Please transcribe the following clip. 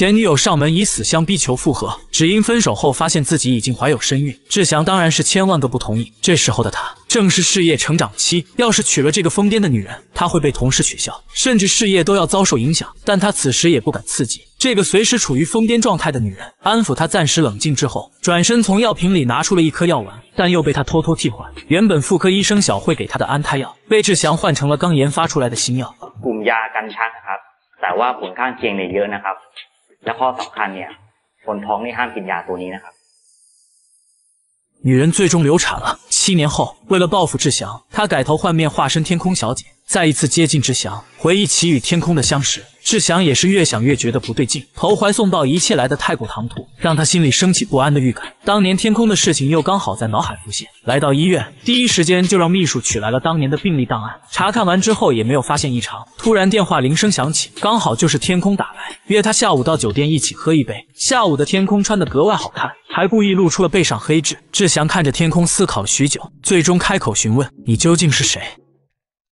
前女友上门以死相逼求复合，只因分手后发现自己已经怀有身孕。志祥当然是千万个不同意。这时候的他正是事业成长期，要是娶了这个疯癫的女人，他会被同事取笑，甚至事业都要遭受影响。但他此时也不敢刺激这个随时处于疯癫状态的女人，安抚她暂时冷静之后，转身从药瓶里拿出了一颗药丸，但又被他偷偷替换。原本妇科医生小慧给他的安胎药，被志祥换成了刚研发出来的新药。กลุ่มยากันชักนะครับ แต่ว่าผลข้างเคียงเนี่ยเยอะนะครับ และข้อสำคัญเนี่ย คนท้องนี่ห้ามกินยาตัวนี้นะครับ 女人最终流产了。 七年后，为了报复志祥，她改头换面，化身天空小姐，再一次接近志祥，回忆起与天空的相识。志祥也是越想越觉得不对劲，投怀送抱一切来的太过唐突，让他心里升起不安的预感。当年天空的事情又刚好在脑海浮现，来到医院，第一时间就让秘书取来了当年的病历档案，查看完之后也没有发现异常。突然电话铃声响起，刚好就是天空打来，约他下午到酒店一起喝一杯。下午的天空穿得格外好看，还故意露出了背上黑痣。志祥看着天空思考了许久，最终开口询问：“你究竟是谁？”